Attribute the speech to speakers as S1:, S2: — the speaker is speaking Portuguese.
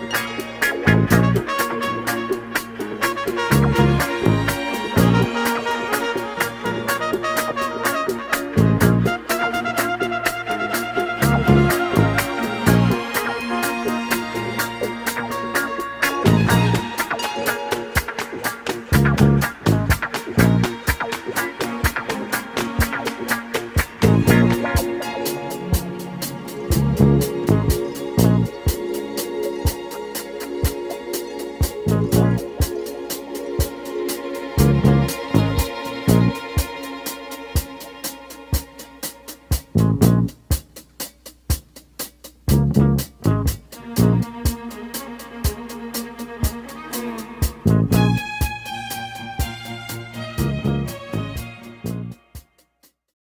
S1: Música